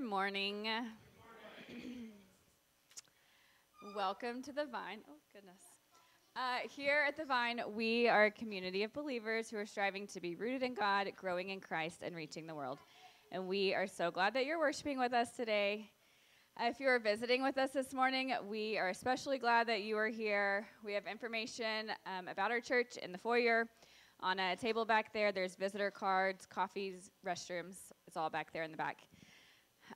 Good morning. Welcome to the Vine. Oh, goodness. Uh, here at the Vine, we are a community of believers who are striving to be rooted in God, growing in Christ, and reaching the world. And we are so glad that you're worshiping with us today. Uh, if you are visiting with us this morning, we are especially glad that you are here. We have information um, about our church in the foyer. On a table back there, there's visitor cards, coffees, restrooms. It's all back there in the back.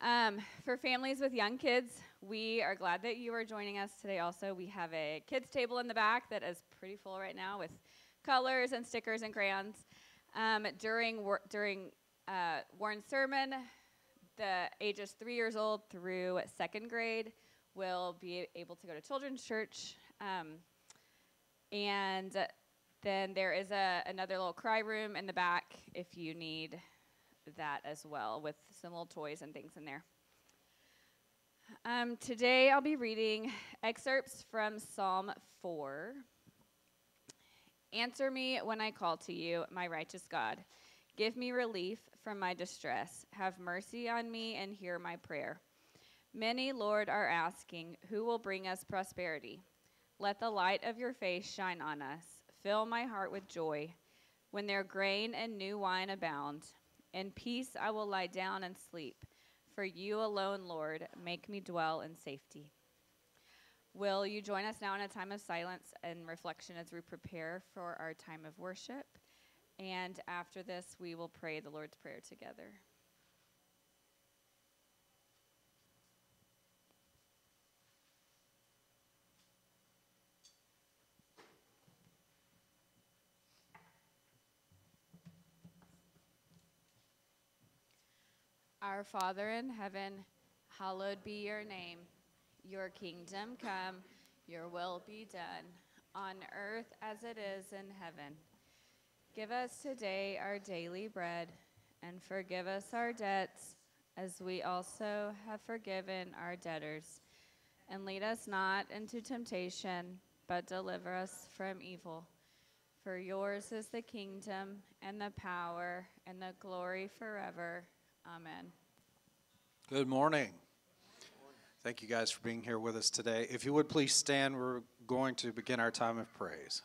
Um, for families with young kids, we are glad that you are joining us today also. We have a kids' table in the back that is pretty full right now with colors and stickers and crayons. Um, during during uh, Warren's sermon, the ages three years old through second grade will be able to go to children's church. Um, and then there is a, another little cry room in the back if you need that as well, with some little toys and things in there. Um, today I'll be reading excerpts from Psalm 4. Answer me when I call to you, my righteous God. Give me relief from my distress. Have mercy on me and hear my prayer. Many, Lord, are asking, Who will bring us prosperity? Let the light of your face shine on us. Fill my heart with joy when their grain and new wine abound. In peace I will lie down and sleep. For you alone, Lord, make me dwell in safety. Will you join us now in a time of silence and reflection as we prepare for our time of worship? And after this, we will pray the Lord's Prayer together. Our Father in heaven, hallowed be your name. Your kingdom come, your will be done, on earth as it is in heaven. Give us today our daily bread, and forgive us our debts, as we also have forgiven our debtors. And lead us not into temptation, but deliver us from evil. For yours is the kingdom, and the power, and the glory forever. Amen. Good morning. Thank you guys for being here with us today. If you would please stand, we're going to begin our time of praise.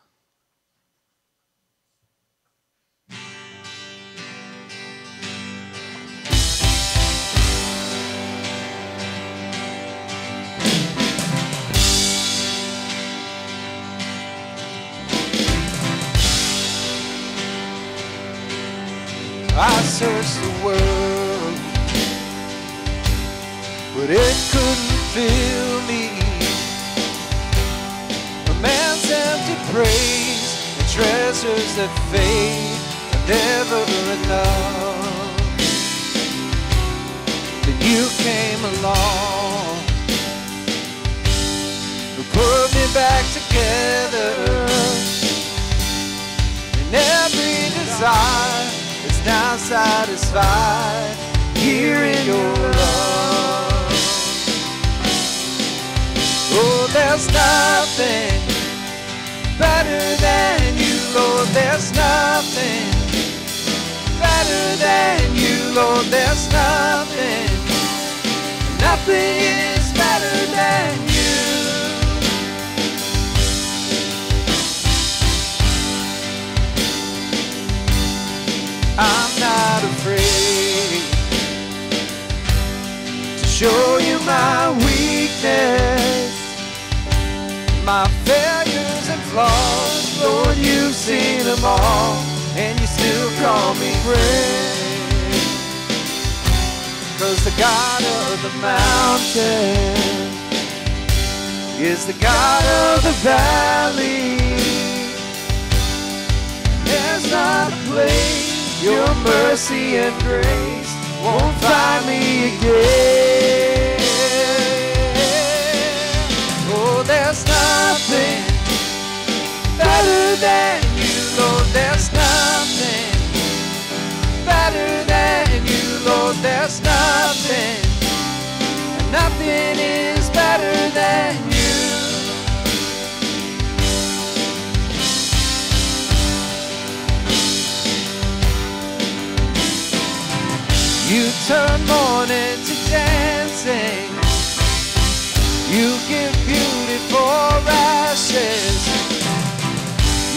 I searched the world, but it couldn't fill me. A man's empty praise and treasures that fade are never enough. Then you came along, and put me back together, and every desire is now satisfied here in your love. There's nothing better than you, Lord. There's nothing better than you, Lord. There's nothing, nothing is better than you. I'm not afraid to show you my weakness, my failures and flaws. Lord, you've seen them all, and you still call me friend. Cause the God of the mountain is the God of the valley. There's not a place your mercy and grace won't find me again. Oh, there's nothing better than you, Lord. There's nothing better than you, Lord. There's nothing, nothing is better than you. You turn mourning to dancing. You give beauty for ashes.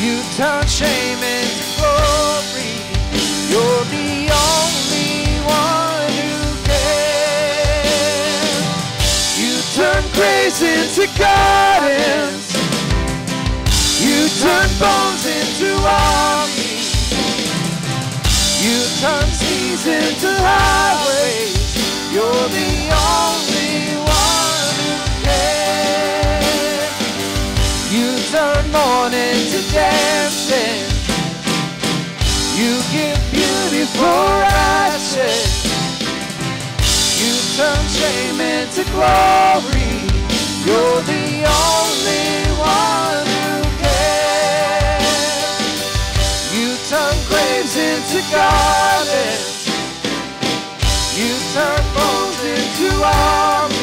You turn shame into glory. You're the only one who can. You turn grace into gardens. You turn bones into armies. You turn seas into highways. You're the only one turn mourning to dancing. You give beauty for ashes. You turn shame into glory. You're the only one who can. You turn graves into gardens. You turn bones into armies.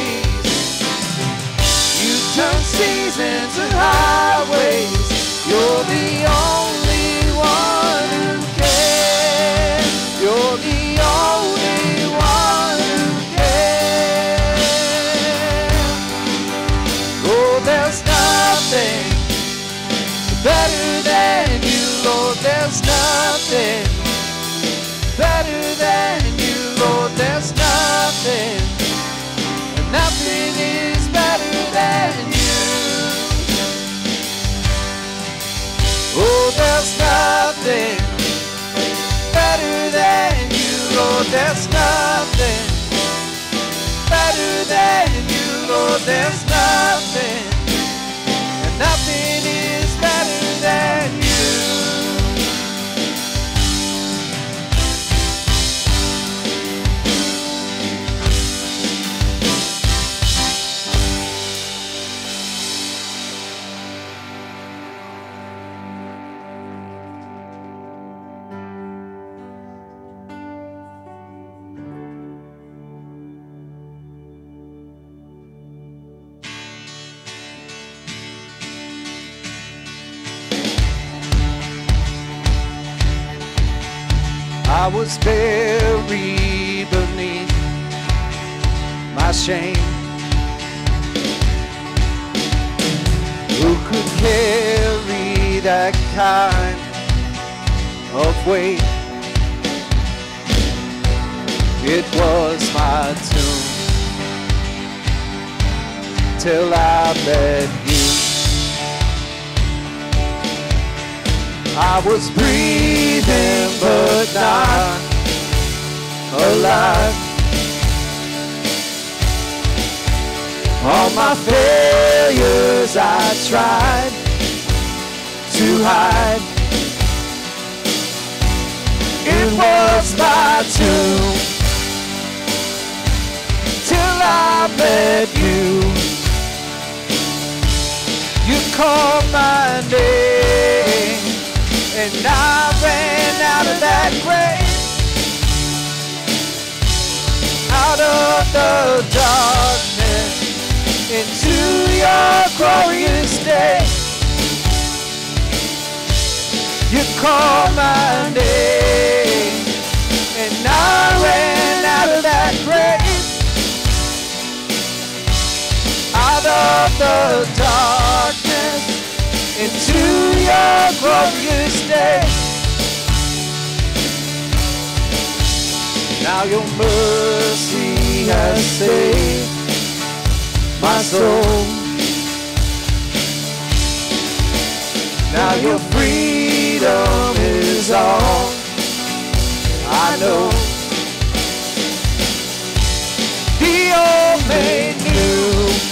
Turn seas into highways. You're the only one who can. You're the only one who can. Oh, there's nothing better than you, Lord. There's nothing better than you, Lord. There's nothing, nothing is Oh, there's nothing better than you, oh, you, Lord. There's nothing, and nothing is better than you. I was buried beneath my shame. Who could carry that kind of weight? It was my tomb till I met you. I was breathing but not alive. All my failures I tried to hide. It was my tomb till I met you. You called my name and I ran out of that grave, out of the darkness, into your glorious day. You called my name, and I ran out of that grave, out of the darkness into your glorious day. Now your mercy has saved my soul. Now your freedom is all I know. The old made new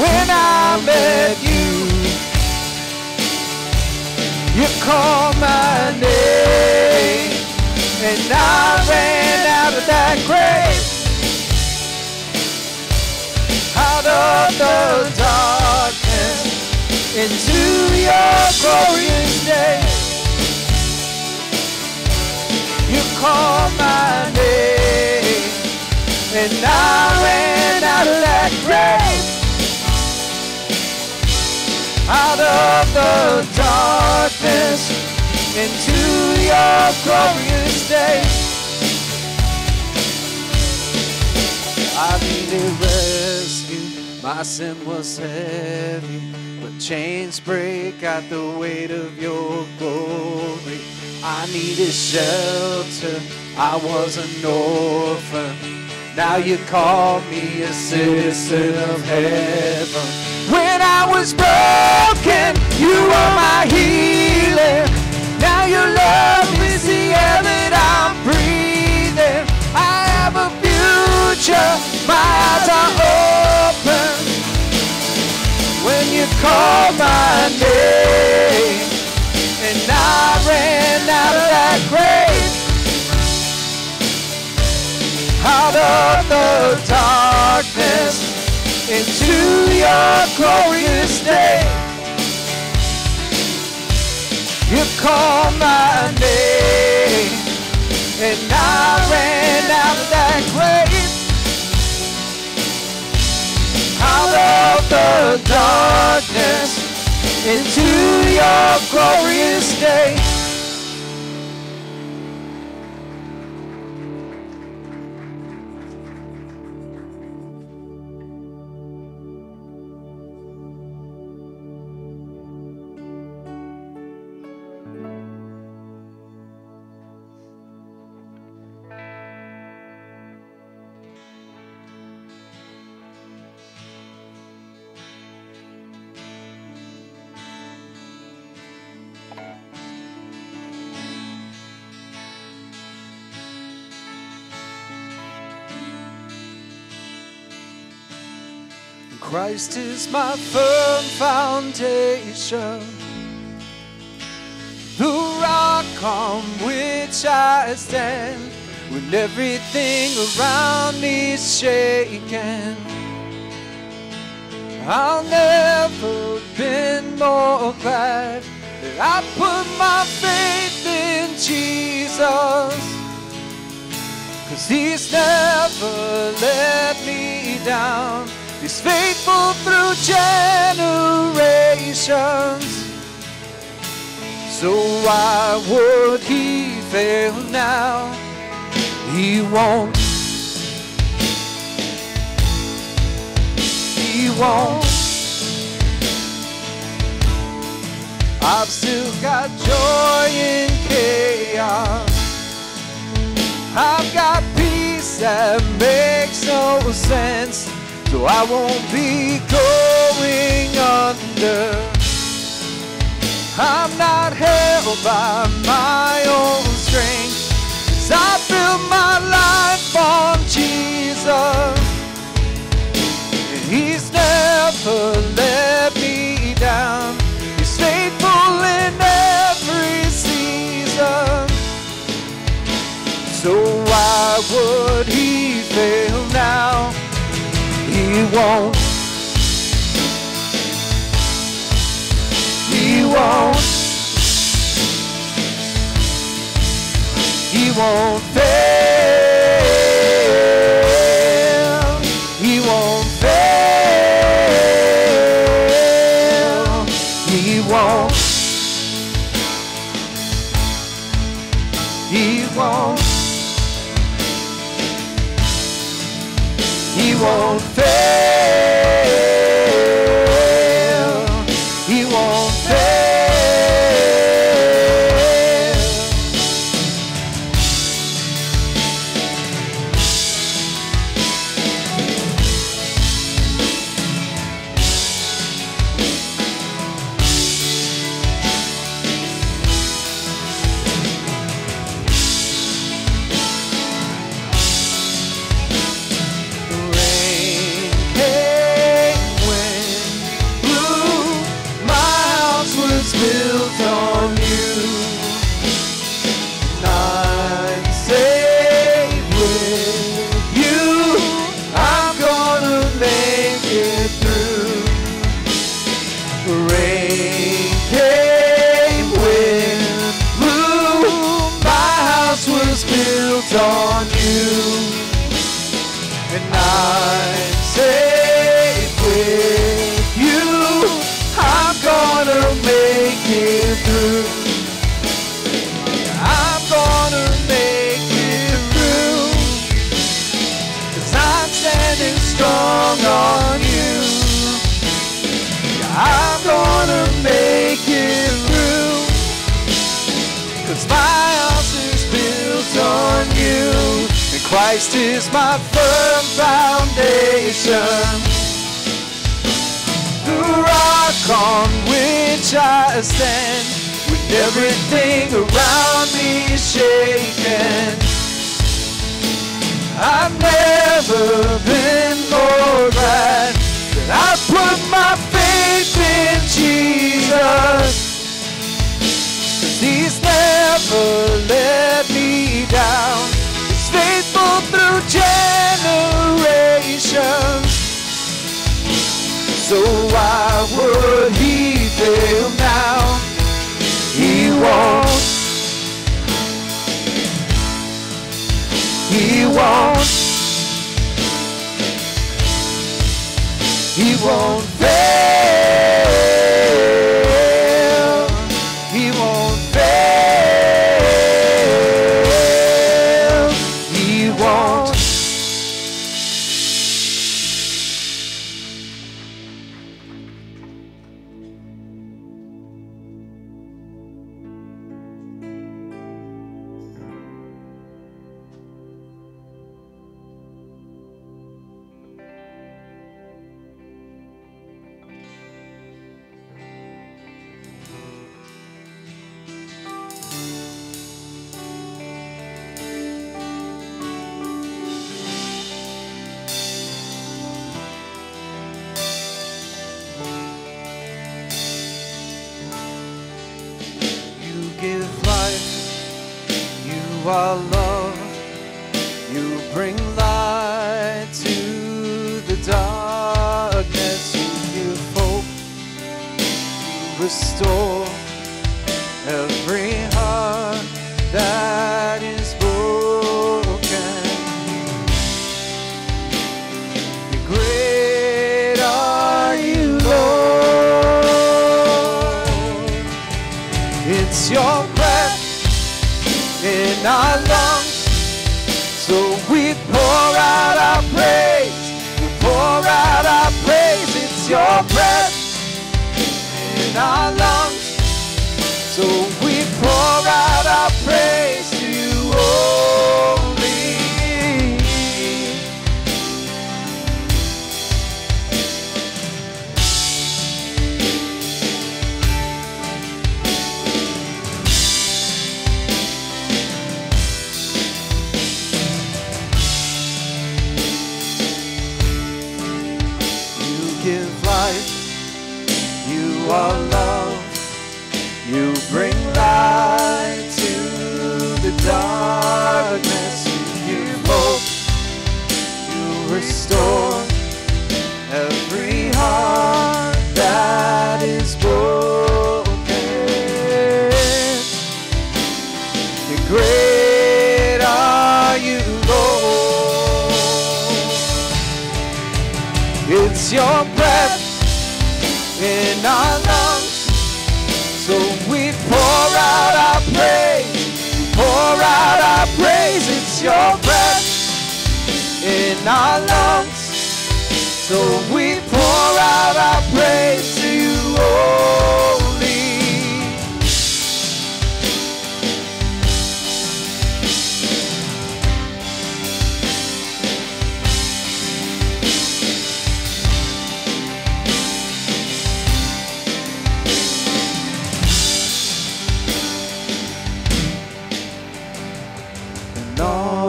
when I met you. You called my name, and I ran out of that grave, out of the darkness, into your glorious day. You called my name, and I ran out of that grave out of the darkness into your glorious day. I needed rescue, my sin was heavy, but chains break at the weight of your glory. I needed shelter, I was an orphan. Now you call me a citizen of heaven. I was broken, you were my healer. Now your love is the air that I'm breathing. I have a future, my eyes are open. When you call my name, and I ran out of that grave, out of the darkness into your glorious day. You call my name, and I ran out of that grave, out of the darkness into your glorious day. Christ is my firm foundation, the rock on which I stand when everything around me is shaken. I'll never been more glad that I put my faith in Jesus. Cause he's never let me down. He's faithful through generations. So why would he fail now? He won't. He won't. I've still got joy in chaos. I've got peace that makes no sense, so I won't be going under. I'm not held by my own strength, 'cause I built my life on Jesus. And He's never let me down. He's faithful in every season. So why would he fail now? He won't. He won't. He won't fail. He won't fail. He won't. He won't. He won't fail. Christ is my firm foundation. The rock on which I stand. When everything around me is shaking. I've never been more glad that I put my faith in Jesus. He's never let me down. Faithful through generations. So why would He fail now? He won't. He won't. He won't fail. Life, in our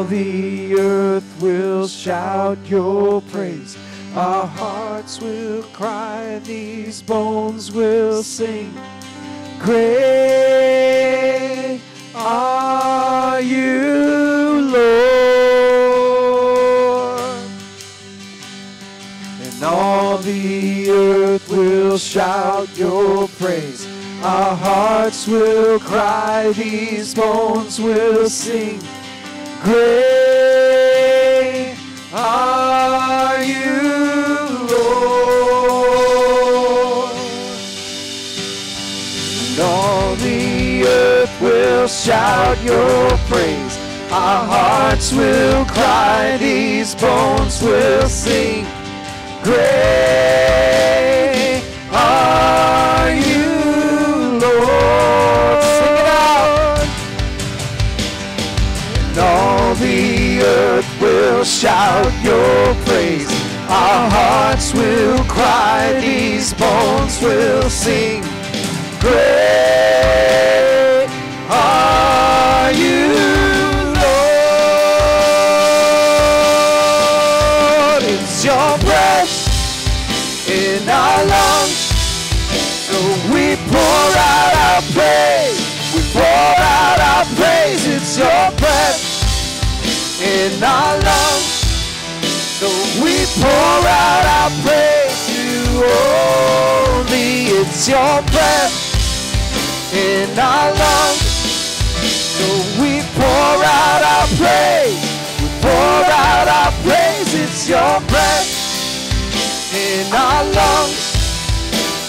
all the earth will shout your praise. Our hearts will cry, these bones will sing. Great are you, Lord. And all the earth will shout your praise. Our hearts will cry, these bones will sing. Great are you. And all the earth will shout your praise. Our hearts will cry, these bones will sing. Great are will shout your praise. Our hearts will cry, these bones will sing. Great are you, in our lungs. So we pour out our praise to only. It's your breath in our lungs. So we pour out our praise. We pour out our praise. It's your breath in our lungs.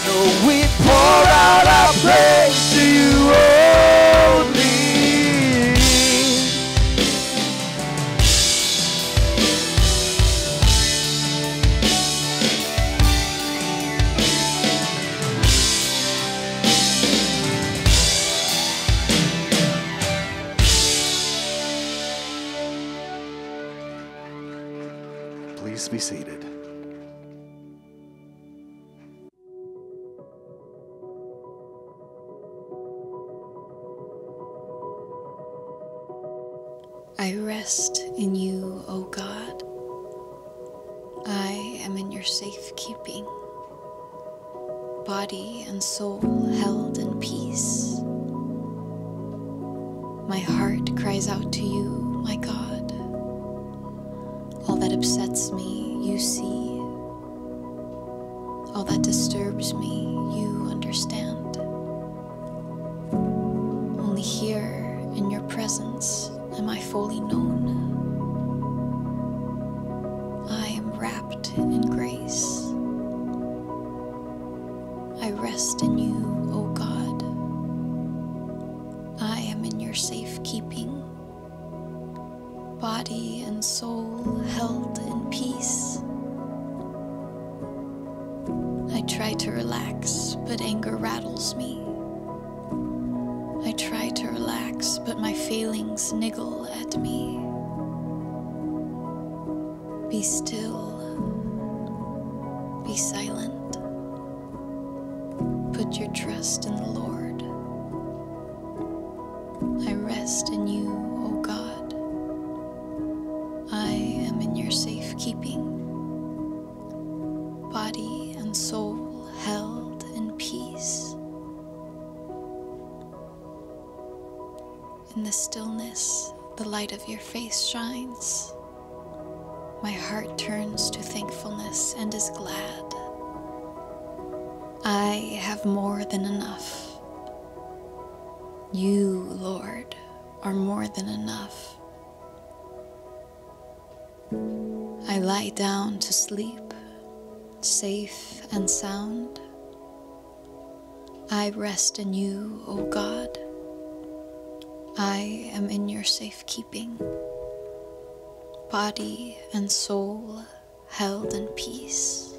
So we pour out our praise to you only. Please be seated. I rest in you, O God. I am in your safekeeping, body and soul held in peace. My heart cries out to you, All that disturbs me, you understand. Sound. I rest in you, O God. I am in your safekeeping, body and soul held in peace.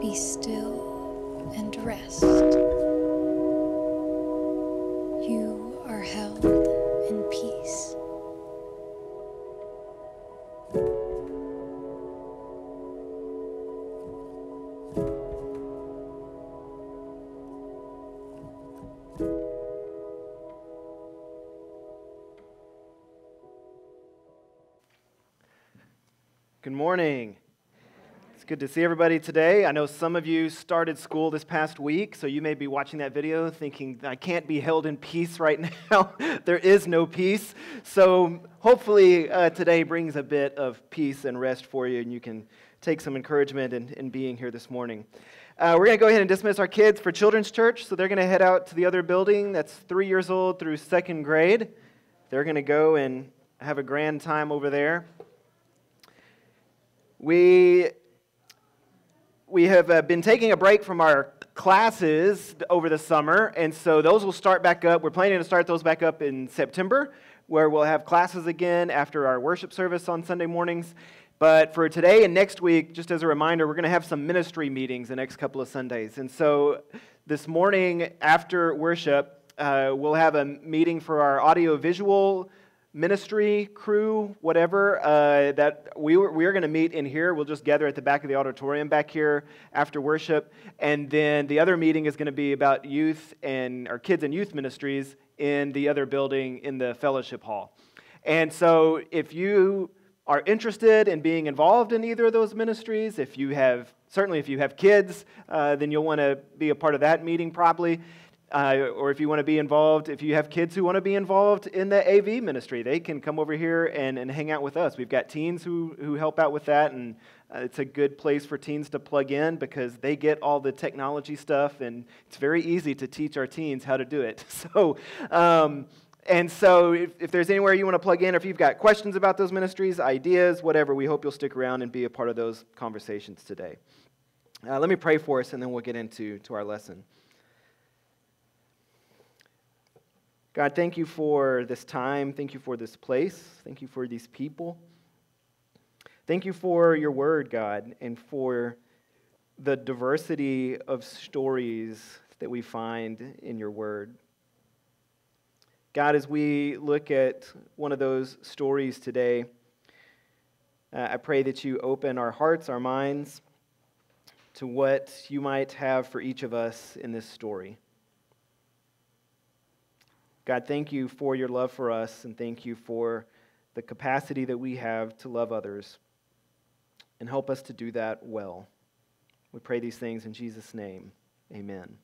Be still and rest. Good to see everybody today. I know some of you started school this past week, so you may be watching that video thinking, I can't be held in peace right now. there is no peace. So hopefully uh, today brings a bit of peace and rest for you, and you can take some encouragement in, in being here this morning. Uh, we're going to go ahead and dismiss our kids for Children's Church. So they're going to head out to the other building that's three years old through second grade. They're going to go and have a grand time over there. We, we have uh, been taking a break from our classes over the summer, and so those will start back up. We're planning to start those back up in September, where we'll have classes again after our worship service on Sunday mornings. But for today and next week, just as a reminder, we're going to have some ministry meetings the next couple of Sundays. And so this morning after worship, Uh, we'll have a meeting for our audio-visual ministry crew, whatever, uh, that we, we are going to meet in here. We'll just gather at the back of the auditorium back here after worship. And then the other meeting is going to be about youth and our kids and youth ministries in the other building in the fellowship hall. And so if you are interested in being involved in either of those ministries, if you have, certainly if you have kids, uh, then you'll want to be a part of that meeting probably. Uh, or if you want to be involved, if you have kids who want to be involved in the AV ministry, they can come over here and, and hang out with us. We've got teens who, who help out with that, and uh, it's a good place for teens to plug in because they get all the technology stuff, and it's very easy to teach our teens how to do it. So, um, and so if, if there's anywhere you want to plug in, or if you've got questions about those ministries, ideas, whatever, we hope you'll stick around and be a part of those conversations today. Uh, let me pray for us, and then we'll get into to our lesson. God, thank you for this time. Thank you for this place. Thank you for these people. Thank you for your word, God, and for the diversity of stories that we find in your word. God, as we look at one of those stories today, uh, I pray that you open our hearts, our minds to what you might have for each of us in this story. God, thank you for your love for us, and thank you for the capacity that we have to love others. And help us to do that well. We pray these things in Jesus' name. Amen.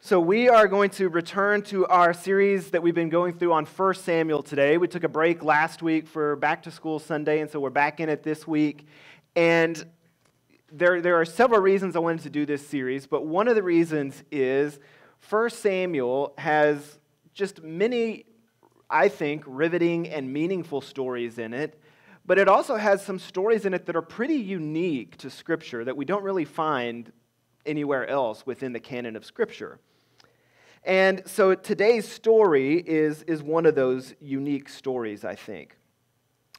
So, we are going to return to our series that we've been going through on 1 Samuel today. We took a break last week for Back to School Sunday, and so we're back in it this week. And there, there are several reasons I wanted to do this series, but one of the reasons is 1 Samuel has just many, I think, riveting and meaningful stories in it, but it also has some stories in it that are pretty unique to Scripture that we don't really find anywhere else within the canon of Scripture. And so today's story is, is one of those unique stories, I think.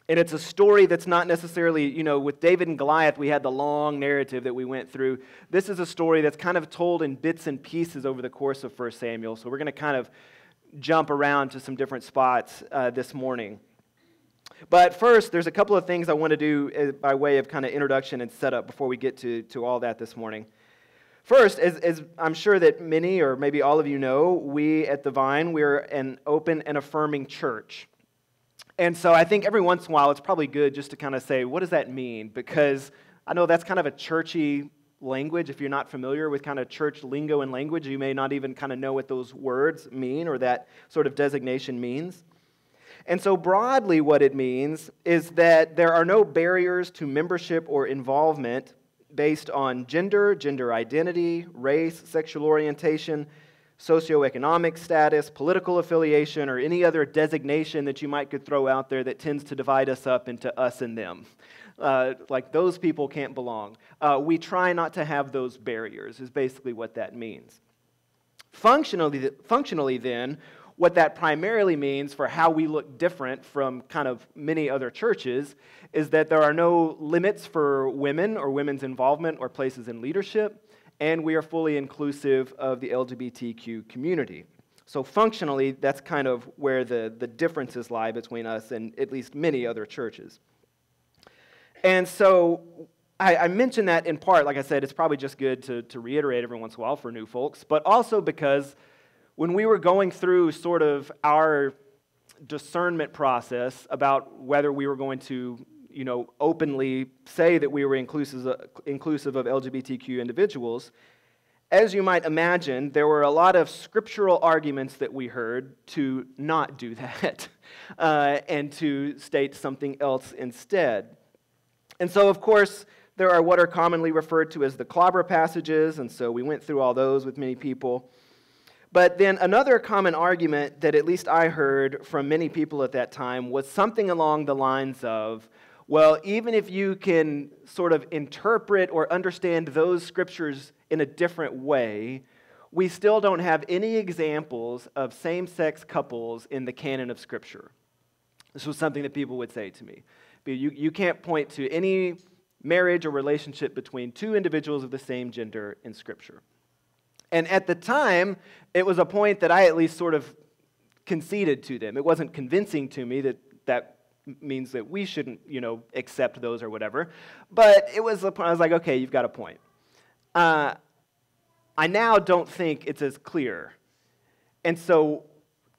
And it's a story that's not necessarily, you know, with David and Goliath, we had the long narrative that we went through. This is a story that's kind of told in bits and pieces over the course of 1 Samuel. So we're going to kind of jump around to some different spots uh, this morning. But first, there's a couple of things I want to do uh, by way of kind of introduction and setup before we get to, to all that this morning. First, as, as, I'm sure that many or maybe all of you know, we at the Vine, we're an open and affirming church. And so I think every once in a while it's probably good just to kind of say, what does that mean? Because I know that's kind of a churchy language. If you're not familiar with kind of church lingo and language, you may not even kind of know what those words mean or that sort of designation means. And so, broadly, what it means is that there are no barriers to membership or involvement based on gender, gender identity, race, sexual orientation, socioeconomic status, political affiliation, or any other designation that you might could throw out there that tends to divide us up into us and them. Uh, like those people can't belong. Uh, we try not to have those barriers, is basically what that means. Functionally, functionally, then, what that primarily means for how we look different from kind of many other churches is that there are no limits for women or women's involvement or places in leadership and we are fully inclusive of the LGBTQ community. So, functionally, that's kind of where the, the differences lie between us and at least many other churches. And so, I, I mention that in part, like I said, it's probably just good to, to reiterate every once in a while for new folks, but also because when we were going through sort of our discernment process about whether we were going to you know, openly say that we were inclusive, inclusive of LGBTQ individuals, as you might imagine, there were a lot of scriptural arguments that we heard to not do that uh, and to state something else instead. And so, of course, there are what are commonly referred to as the clobber passages, and so we went through all those with many people. But then another common argument that at least I heard from many people at that time was something along the lines of, well, even if you can sort of interpret or understand those scriptures in a different way, we still don't have any examples of same sex couples in the canon of Scripture. This was something that people would say to me. You, you can't point to any marriage or relationship between two individuals of the same gender in Scripture. And at the time, it was a point that I at least sort of conceded to them. It wasn't convincing to me that that means that we shouldn't, you know, accept those or whatever. But it was a point, I was like, okay, you've got a point. Uh, I now don't think it's as clear. And so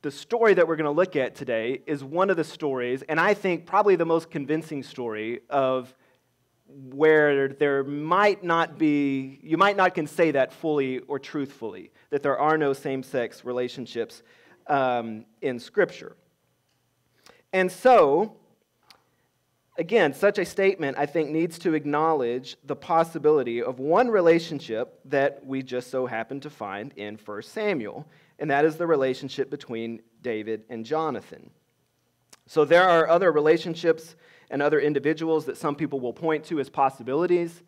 the story that we're going to look at today is one of the stories, and I think probably the most convincing story of where there might not be, you might not can say that fully or truthfully, that there are no same sex relationships um, in Scripture. And so, again, such a statement, I think, needs to acknowledge the possibility of one relationship that we just so happen to find in 1 Samuel, and that is the relationship between David and Jonathan. So there are other relationships and other individuals that some people will point to as possibilities.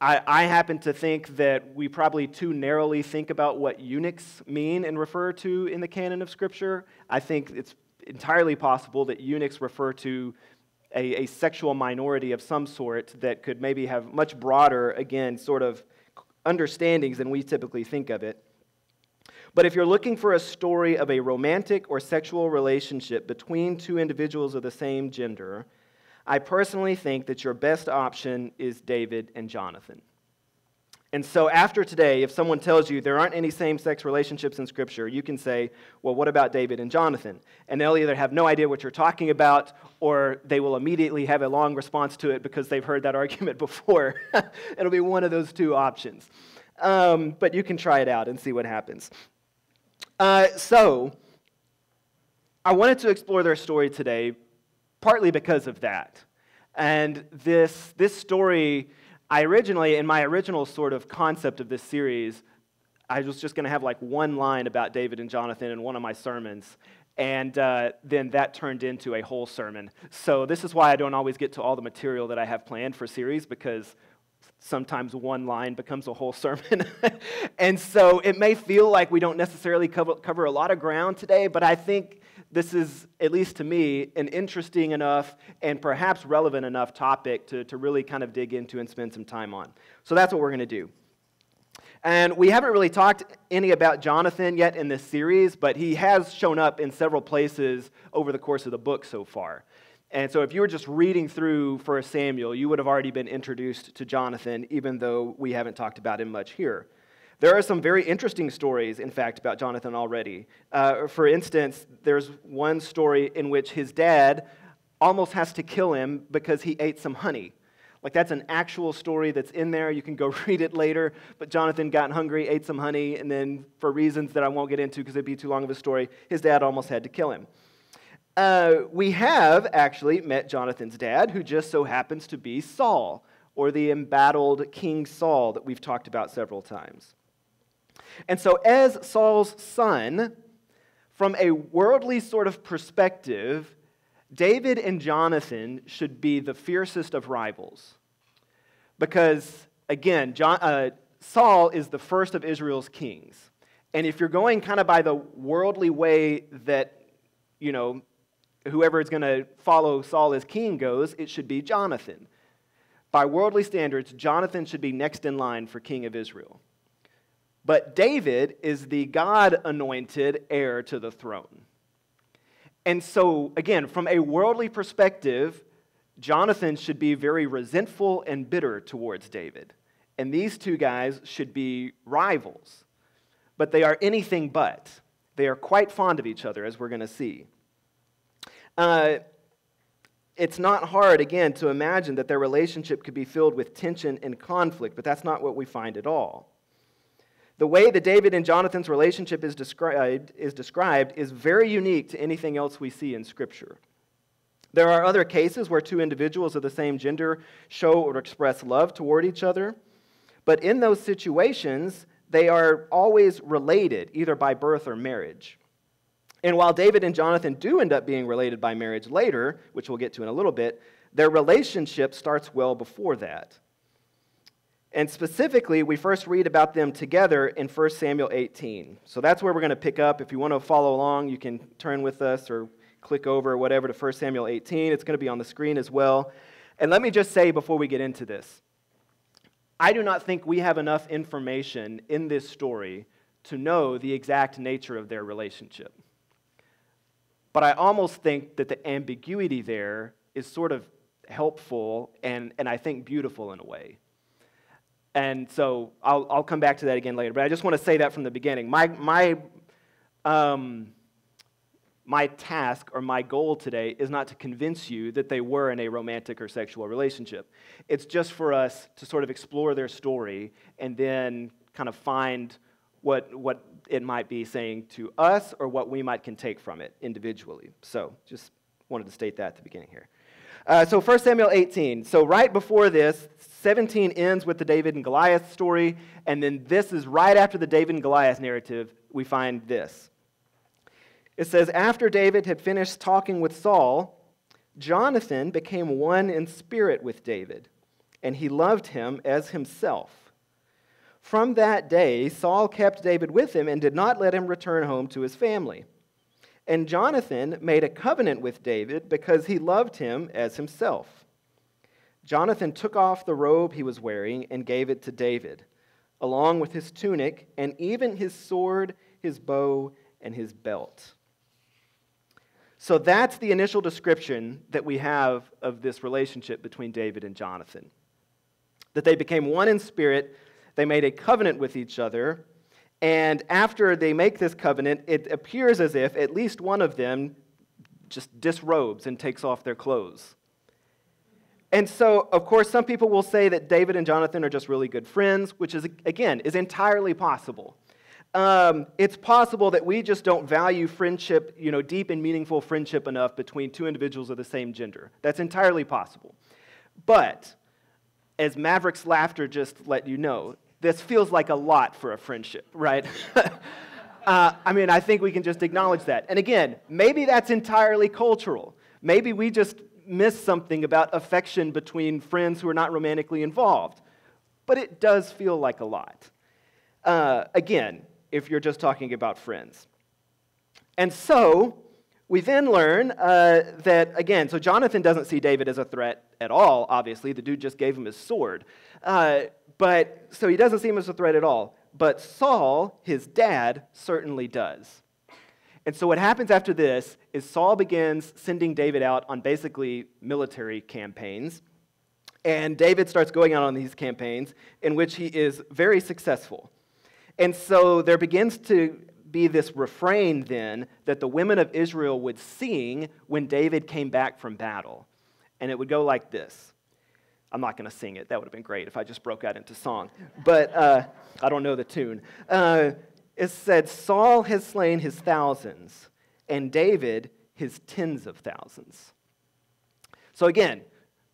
I, I, happen to think that we probably too narrowly think about what eunuchs mean and refer to in the canon of Scripture. I think it's entirely possible that eunuchs refer to a, a sexual minority of some sort that could maybe have much broader, again, sort of understandings than we typically think of it. But if you're looking for a story of a romantic or sexual relationship between two individuals of the same gender, I personally think that your best option is David and Jonathan. And so, after today, if someone tells you there aren't any same sex relationships in Scripture, you can say, Well, what about David and Jonathan? And they'll either have no idea what you're talking about, or they will immediately have a long response to it because they've heard that argument before. It'll be one of those two options. Um, but you can try it out and see what happens. Uh, so, I wanted to explore their story today partly because of that. And this, this story, I originally, in my original sort of concept of this series, I was just going to have like one line about David and Jonathan in one of my sermons. And uh, then that turned into a whole sermon. So, this is why I don't always get to all the material that I have planned for series because sometimes one line becomes a whole sermon. and so it may feel like we don't necessarily cover, cover a lot of ground today, but I think this is, at least to me, an interesting enough and perhaps relevant enough topic to, to really kind of dig into and spend some time on. So that's what we're going to do. And we haven't really talked any about Jonathan yet in this series, but he has shown up in several places over the course of the book so far. And so if you were just reading through 1 Samuel, you would have already been introduced to Jonathan, even though we haven't talked about him much here. There are some very interesting stories, in fact, about Jonathan already. Uh, for instance, there's one story in which his dad almost has to kill him because he ate some honey. Like, that's an actual story that's in there. You can go read it later. But Jonathan got hungry, ate some honey, and then, for reasons that I won't get into because it'd be too long of a story, his dad almost had to kill him. Uh, we have actually met Jonathan's dad, who just so happens to be Saul, or the embattled King Saul that we've talked about several times. And so, as Saul's son, from a worldly sort of perspective, David and Jonathan should be the fiercest of rivals. Because, again, John, uh, Saul is the first of Israel's kings. And if you're going kind of by the worldly way that, you know, whoever is going to follow Saul as king goes, it should be Jonathan. By worldly standards, Jonathan should be next in line for king of Israel. But David is the God anointed heir to the throne. And so, again, from a worldly perspective, Jonathan should be very resentful and bitter towards David. And these two guys should be rivals. But they are anything but. They are quite fond of each other, as we're going to see. Uh, it's not hard, again, to imagine that their relationship could be filled with tension and conflict, but that's not what we find at all. The way that David and Jonathan's relationship is described, is described is very unique to anything else we see in Scripture. There are other cases where two individuals of the same gender show or express love toward each other, but in those situations, they are always related, either by birth or marriage. And while David and Jonathan do end up being related by marriage later, which we'll get to in a little bit, their relationship starts well before that. And specifically, we first read about them together in 1 Samuel 18. So that's where we're going to pick up. If you want to follow along, you can turn with us or click over or whatever to 1 Samuel 18. It's going to be on the screen as well. And let me just say before we get into this I do not think we have enough information in this story to know the exact nature of their relationship. But I almost think that the ambiguity there is sort of helpful and, and I think beautiful in a way. And so I'll, I'll come back to that again later, but I just want to say that from the beginning. My, my, um, my task or my goal today is not to convince you that they were in a romantic or sexual relationship. It's just for us to sort of explore their story and then kind of find what, what it might be saying to us or what we might can take from it individually. So just wanted to state that at the beginning here. Uh, so 1 Samuel 18. So right before this, 17 ends with the David and Goliath story, and then this is right after the David and Goliath narrative, we find this. It says, After David had finished talking with Saul, Jonathan became one in spirit with David, and he loved him as himself. From that day, Saul kept David with him and did not let him return home to his family. And Jonathan made a covenant with David because he loved him as himself. Jonathan took off the robe he was wearing and gave it to David, along with his tunic and even his sword, his bow, and his belt. So that's the initial description that we have of this relationship between David and Jonathan. That they became one in spirit, they made a covenant with each other, and after they make this covenant, it appears as if at least one of them just disrobes and takes off their clothes. And so, of course, some people will say that David and Jonathan are just really good friends, which is, again, is entirely possible. Um, it's possible that we just don't value friendship, you know, deep and meaningful friendship enough between two individuals of the same gender. That's entirely possible. But, as Maverick's laughter just let you know, this feels like a lot for a friendship, right? uh, I mean, I think we can just acknowledge that. And again, maybe that's entirely cultural. Maybe we just miss something about affection between friends who are not romantically involved. But it does feel like a lot. Uh, again, if you're just talking about friends. And so, we then learn uh, that, again, so Jonathan doesn't see David as a threat at all, obviously. The dude just gave him his sword. Uh, but so he doesn't see him as a threat at all. But Saul, his dad, certainly does. And so what happens after this is Saul begins sending David out on basically military campaigns. And David starts going out on these campaigns in which he is very successful. And so there begins to be this refrain then that the women of Israel would sing when David came back from battle. And it would go like this I'm not going to sing it. That would have been great if I just broke out into song. But uh, I don't know the tune. Uh, it said, Saul has slain his thousands, and David his tens of thousands. So again,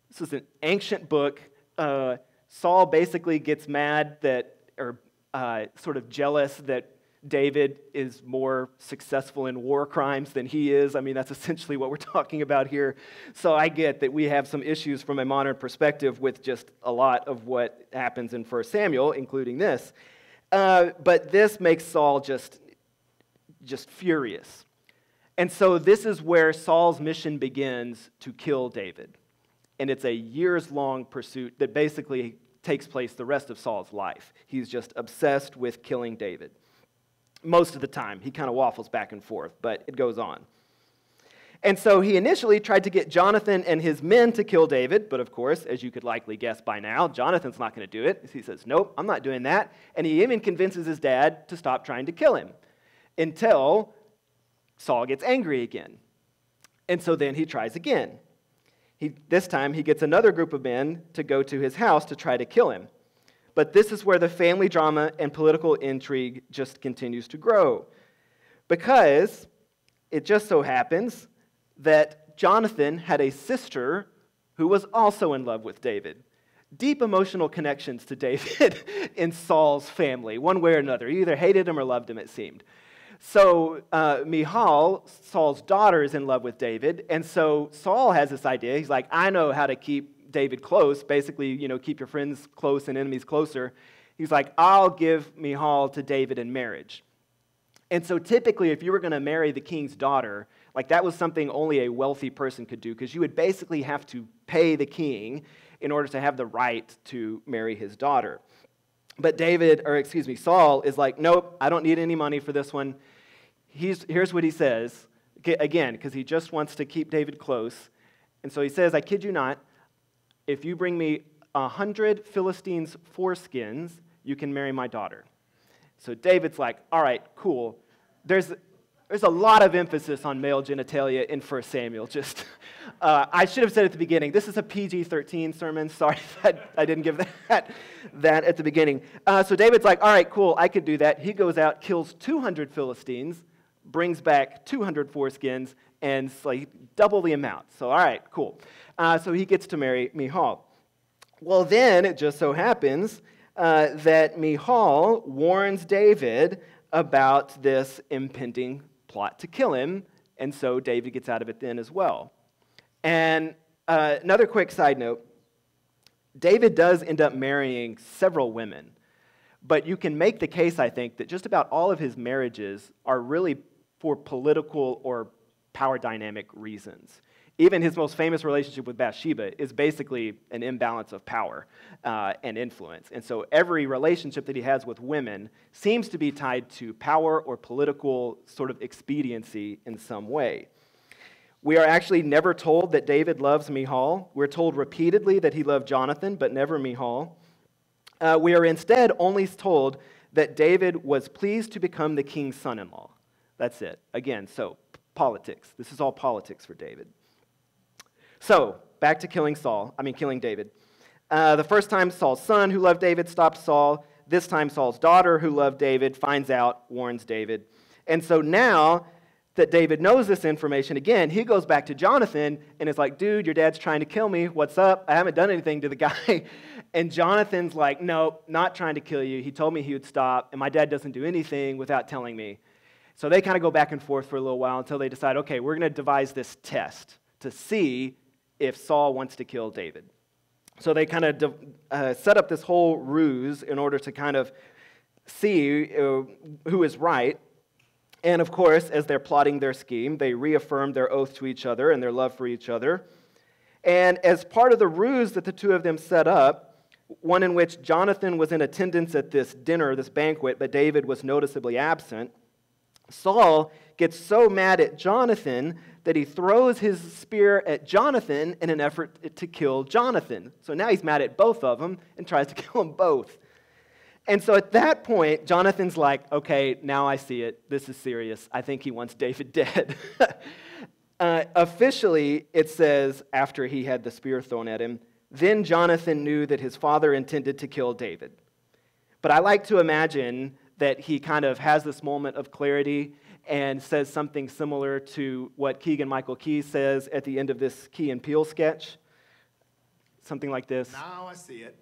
this is an ancient book. Uh, Saul basically gets mad that, or uh, sort of jealous that David is more successful in war crimes than he is. I mean, that's essentially what we're talking about here. So I get that we have some issues from a modern perspective with just a lot of what happens in 1 Samuel, including this. Uh, but this makes Saul just, just furious. And so this is where Saul's mission begins to kill David. And it's a years long pursuit that basically takes place the rest of Saul's life. He's just obsessed with killing David most of the time. He kind of waffles back and forth, but it goes on. And so he initially tried to get Jonathan and his men to kill David, but of course, as you could likely guess by now, Jonathan's not going to do it. He says, Nope, I'm not doing that. And he even convinces his dad to stop trying to kill him until Saul gets angry again. And so then he tries again. He, this time, he gets another group of men to go to his house to try to kill him. But this is where the family drama and political intrigue just continues to grow. Because it just so happens that Jonathan had a sister who was also in love with David. Deep emotional connections to David in Saul's family, one way or another. He either hated him or loved him, it seemed. So uh, Michal, Saul's daughter, is in love with David, and so Saul has this idea. He's like, I know how to keep David close, basically, you know, keep your friends close and enemies closer. He's like, I'll give Michal to David in marriage. And so typically, if you were going to marry the king's daughter, like that was something only a wealthy person could do because you would basically have to pay the king in order to have the right to marry his daughter. But David, or excuse me, Saul is like, nope, I don't need any money for this one. He's, here's what he says, again, because he just wants to keep David close. And so he says, I kid you not, if you bring me a hundred Philistines' foreskins, you can marry my daughter. So David's like, all right, cool. There's, there's a lot of emphasis on male genitalia in 1 Samuel. Just, uh, I should have said at the beginning, this is a PG 13 sermon. Sorry that I didn't give that, that at the beginning. Uh, so David's like, all right, cool, I could do that. He goes out, kills 200 Philistines, brings back 200 foreskins, and like double the amount. So, all right, cool. Uh, so he gets to marry Michal. Well, then it just so happens uh, that Michal warns David about this impending plot to kill him, and so David gets out of it then as well. And uh, another quick side note David does end up marrying several women, but you can make the case, I think, that just about all of his marriages are really for political or power dynamic reasons. Even his most famous relationship with Bathsheba is basically an imbalance of power uh, and influence. And so every relationship that he has with women seems to be tied to power or political sort of expediency in some way. We are actually never told that David loves Michal. We're told repeatedly that he loved Jonathan, but never Michal. Uh, we are instead only told that David was pleased to become the king's son in law. That's it. Again, so politics. This is all politics for David. So, back to killing Saul, I mean, killing David. Uh, the first time Saul's son, who loved David, stopped Saul. This time, Saul's daughter, who loved David, finds out, warns David. And so now that David knows this information, again, he goes back to Jonathan and is like, dude, your dad's trying to kill me. What's up? I haven't done anything to the guy. And Jonathan's like, no, not trying to kill you. He told me he would stop, and my dad doesn't do anything without telling me. So they kind of go back and forth for a little while until they decide, okay, we're going to devise this test to see if Saul wants to kill David. So they kind of uh, set up this whole ruse in order to kind of see uh, who is right. And of course, as they're plotting their scheme, they reaffirm their oath to each other and their love for each other. And as part of the ruse that the two of them set up, one in which Jonathan was in attendance at this dinner, this banquet, but David was noticeably absent, Saul gets so mad at Jonathan that he throws his spear at Jonathan in an effort to kill Jonathan. So now he's mad at both of them and tries to kill them both. And so at that point, Jonathan's like, okay, now I see it. This is serious. I think he wants David dead. uh, officially, it says, after he had the spear thrown at him, then Jonathan knew that his father intended to kill David. But I like to imagine that he kind of has this moment of clarity and says something similar to what Keegan Michael Key says at the end of this Key and Peele sketch. Something like this. Now I see it.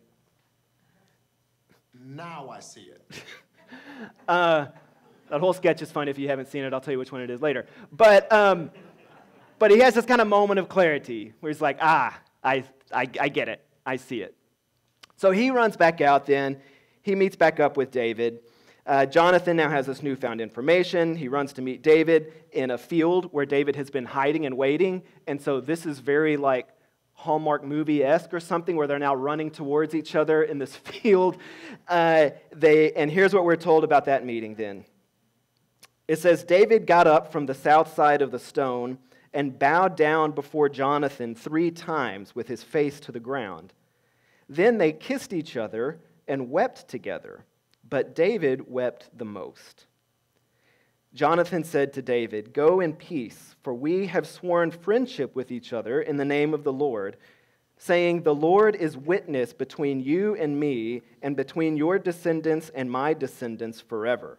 Now I see it. uh, that whole sketch is fun. If you haven't seen it, I'll tell you which one it is later. But, um, but he has this kind of moment of clarity where he's like, ah, I, I, I get it. I see it. So he runs back out then. He meets back up with David. Uh, Jonathan now has this newfound information. He runs to meet David in a field where David has been hiding and waiting. And so this is very like Hallmark movie esque or something where they're now running towards each other in this field. Uh, they, and here's what we're told about that meeting then. It says David got up from the south side of the stone and bowed down before Jonathan three times with his face to the ground. Then they kissed each other and wept together but David wept the most. Jonathan said to David, Go in peace, for we have sworn friendship with each other in the name of the Lord, saying, The Lord is witness between you and me, and between your descendants and my descendants forever.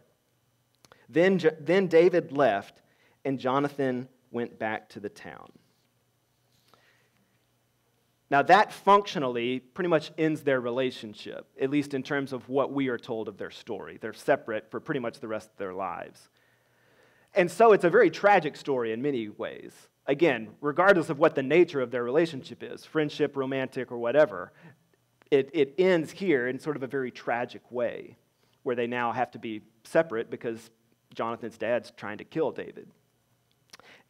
Then, then David left, and Jonathan went back to the town. Now, that functionally pretty much ends their relationship, at least in terms of what we are told of their story. They're separate for pretty much the rest of their lives. And so it's a very tragic story in many ways. Again, regardless of what the nature of their relationship is friendship, romantic, or whatever it, it ends here in sort of a very tragic way, where they now have to be separate because Jonathan's dad's trying to kill David.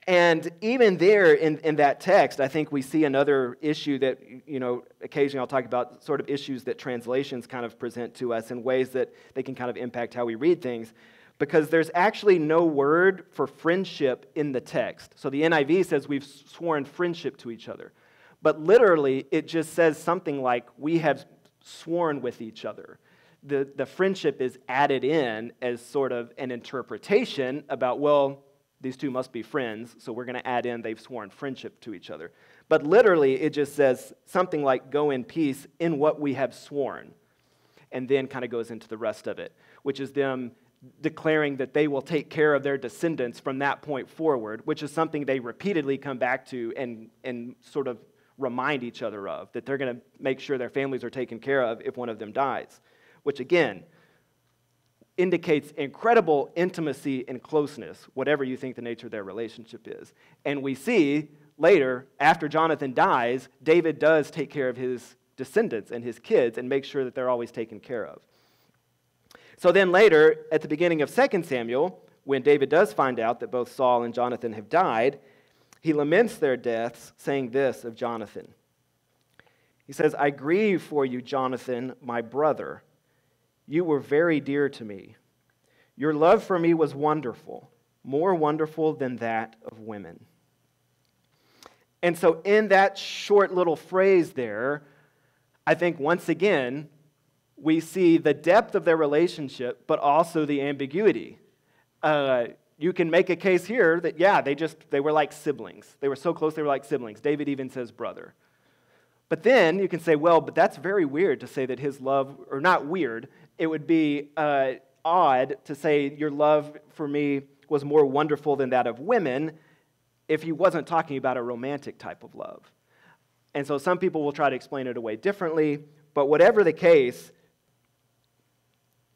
And even there in, in that text, I think we see another issue that, you know, occasionally I'll talk about sort of issues that translations kind of present to us in ways that they can kind of impact how we read things. Because there's actually no word for friendship in the text. So the NIV says we've sworn friendship to each other. But literally, it just says something like, we have sworn with each other. The, the friendship is added in as sort of an interpretation about, well, these two must be friends, so we're going to add in they've sworn friendship to each other. But literally, it just says something like, go in peace in what we have sworn. And then kind of goes into the rest of it, which is them declaring that they will take care of their descendants from that point forward, which is something they repeatedly come back to and, and sort of remind each other of, that they're going to make sure their families are taken care of if one of them dies, which again, indicates incredible intimacy and closeness, whatever you think the nature of their relationship is. And we see later, after Jonathan dies, David does take care of his descendants and his kids and make sure that they're always taken care of. So then later, at the beginning of 2 Samuel, when David does find out that both Saul and Jonathan have died, he laments their deaths, saying this of Jonathan. He says, I grieve for you, Jonathan, my brother. You were very dear to me. Your love for me was wonderful, more wonderful than that of women. And so, in that short little phrase there, I think once again, we see the depth of their relationship, but also the ambiguity. Uh, you can make a case here that, yeah, they just, they were like siblings. They were so close, they were like siblings. David even says brother. But then you can say, well, but that's very weird to say that his love, or not weird, it would be uh, odd to say your love for me was more wonderful than that of women if he wasn't talking about a romantic type of love. And so some people will try to explain it away differently, but whatever the case,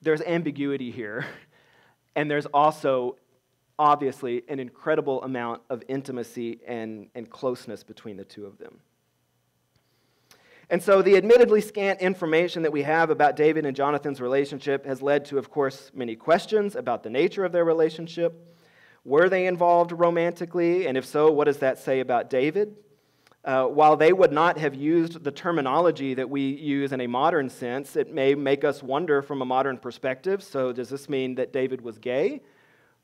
there's ambiguity here. And there's also, obviously, an incredible amount of intimacy and, and closeness between the two of them. And so, the admittedly scant information that we have about David and Jonathan's relationship has led to, of course, many questions about the nature of their relationship. Were they involved romantically? And if so, what does that say about David? Uh, while they would not have used the terminology that we use in a modern sense, it may make us wonder from a modern perspective. So, does this mean that David was gay?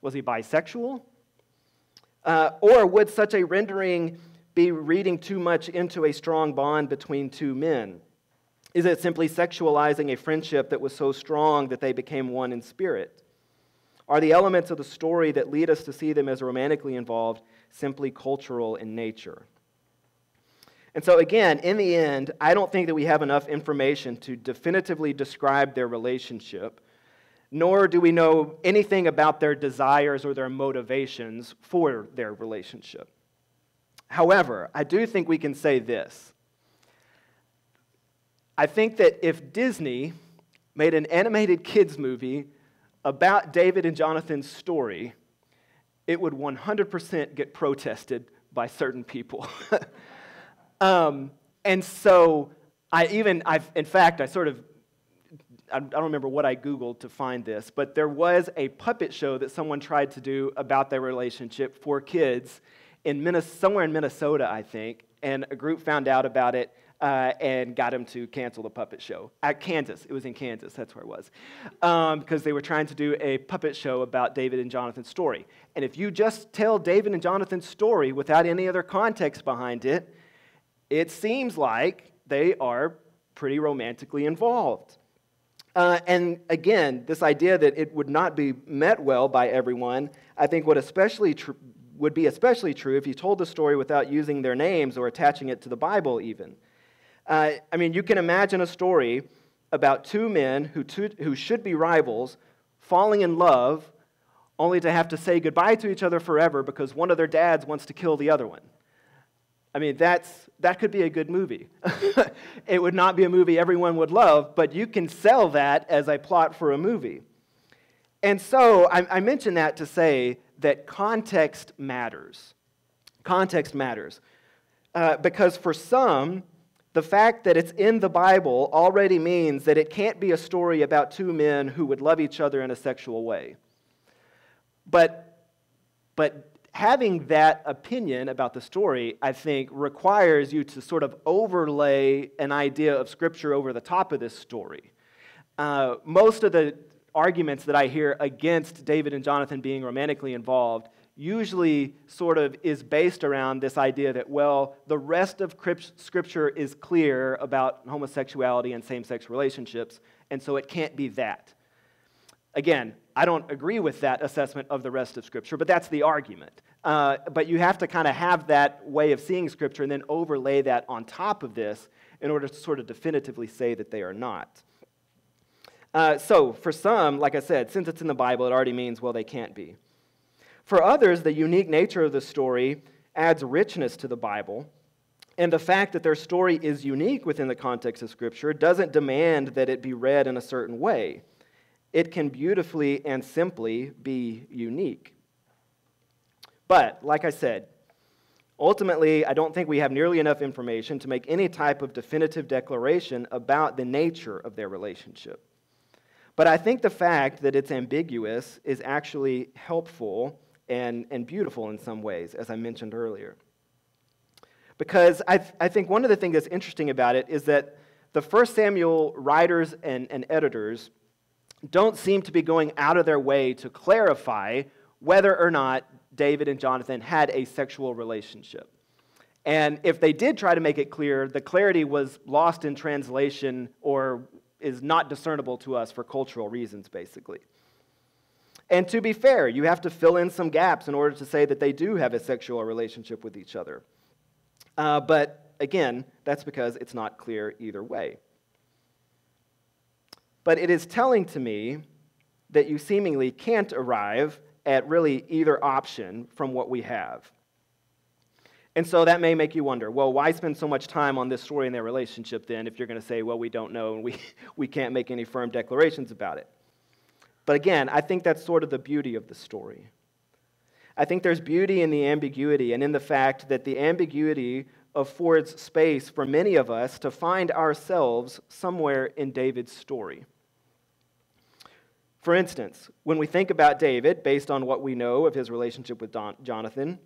Was he bisexual? Uh, or would such a rendering be reading too much into a strong bond between two men? Is it simply sexualizing a friendship that was so strong that they became one in spirit? Are the elements of the story that lead us to see them as romantically involved simply cultural in nature? And so, again, in the end, I don't think that we have enough information to definitively describe their relationship, nor do we know anything about their desires or their motivations for their relationship. However, I do think we can say this. I think that if Disney made an animated kids movie about David and Jonathan's story, it would 100% get protested by certain people. um, and so I even, I've, in fact, I sort of, I don't remember what I Googled to find this, but there was a puppet show that someone tried to do about their relationship for kids in Minnesota, somewhere in Minnesota, I think, and a group found out about it uh, and got him to cancel the puppet show at Kansas. It was in Kansas, that's where it was, because um, they were trying to do a puppet show about David and Jonathan's story. And if you just tell David and Jonathan's story without any other context behind it, it seems like they are pretty romantically involved. Uh, and again, this idea that it would not be met well by everyone, I think would especially tr- would be especially true if you told the story without using their names or attaching it to the Bible, even. Uh, I mean, you can imagine a story about two men who, two, who should be rivals falling in love only to have to say goodbye to each other forever because one of their dads wants to kill the other one. I mean, that's, that could be a good movie. it would not be a movie everyone would love, but you can sell that as a plot for a movie. And so I, I mention that to say that context matters. Context matters. Uh, because for some, the fact that it's in the Bible already means that it can't be a story about two men who would love each other in a sexual way. But, but having that opinion about the story, I think, requires you to sort of overlay an idea of Scripture over the top of this story. Uh, most of the arguments that I hear against David and Jonathan being romantically involved usually sort of is based around this idea that, well, the rest of Scripture is clear about homosexuality and same sex relationships, and so it can't be that. Again, I don't agree with that assessment of the rest of Scripture, but that's the argument. Uh, but you have to kind of have that way of seeing Scripture and then overlay that on top of this in order to sort of definitively say that they are not. Uh, so, for some, like I said, since it's in the Bible, it already means, well, they can't be. For others, the unique nature of the story adds richness to the Bible. And the fact that their story is unique within the context of Scripture doesn't demand that it be read in a certain way. It can beautifully and simply be unique. But, like I said, ultimately, I don't think we have nearly enough information to make any type of definitive declaration about the nature of their relationship. But I think the fact that it's ambiguous is actually helpful and, and beautiful in some ways, as I mentioned earlier. Because I, th- I think one of the things that's interesting about it is that the First Samuel writers and, and editors don't seem to be going out of their way to clarify whether or not David and Jonathan had a sexual relationship. And if they did try to make it clear, the clarity was lost in translation or is not discernible to us for cultural reasons, basically. And to be fair, you have to fill in some gaps in order to say that they do have a sexual relationship with each other. Uh, but again, that's because it's not clear either way. But it is telling to me that you seemingly can't arrive at really either option from what we have. And so that may make you wonder well, why spend so much time on this story and their relationship then if you're going to say, well, we don't know and we, we can't make any firm declarations about it? But again, I think that's sort of the beauty of the story. I think there's beauty in the ambiguity and in the fact that the ambiguity affords space for many of us to find ourselves somewhere in David's story. For instance, when we think about David, based on what we know of his relationship with Don- Jonathan,